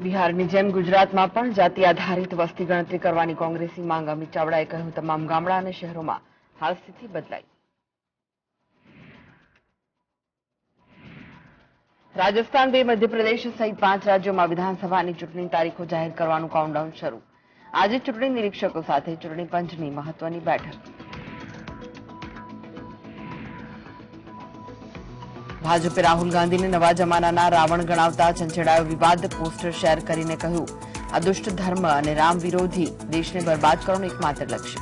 બિહારની જેમ ગુજરાતમાં પણ જાતિ આધારિત વસ્તી ગણતરી કરવાની કોંગ્રેસની માંગ અમિત ચાવડાએ કહ્યું, તમામ ગામડા અને શહેરોમાં હાલ સ્થિતિ બદલાઈ. રાજસ્થાન બે મધ્યપ્રદેશ સહિત પાંચ રાજ્યોમાં વિધાનસભાની ચૂંટણી તારીખો જાહેર કરવાનું કાઉન્ટડાઉન શરૂ. આજે ચૂંટણી નિરીક્ષકો સાથે ચૂંટણી પંચની મહત્વની બેઠક. ભાજપે રાહુલ ગાંધીને નવા જમાનાના રાવણ ગણાવતા છંછેડાયો વિવાદ પોસ્ટર શેર કરીને કહ્યું, આ દુષ્ટ ધર્મ અને રામ વિરોધી દેશને બરબાદ કરવાનું એકમાત્ર લક્ષ્ય.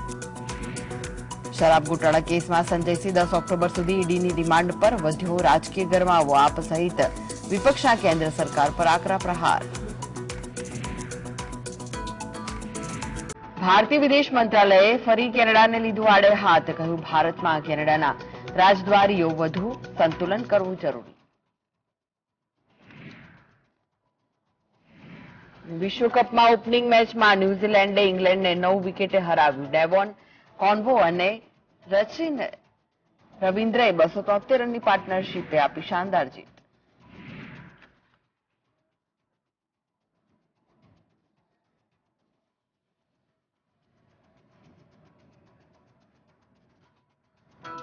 શરાબ ગોટાળા કેસમાં સંજયસિંહ દસ ઓક્ટોબર સુધી ઈડીની રિમાન્ડ પર વધ્યો રાજકીય ગરમાવો. આપ સહિત વિપક્ષના કેન્દ્ર સરકાર પર આકરા પ્રહાર. ભારતીય વિદેશ મંત્રાલયે ફરી કેનેડાને લીધું આડે હાથ કહ્યું, ભારતમાં કેનેડાના રાજદ્વારીઓ વધુ સંતુલન કરવું જરૂરી. વિશ્વકપમાં ઓપનિંગ મેચમાં ન્યુઝીલેન્ડે ઇંગ્લેન્ડને નવ વિકેટે હરાવ્યું. ડેવોન કોન્વો અને રચિન રવિન્દ્રએ બસો તોતેર રનની પાર્ટનરશીપે આપી શાનદાર જીત.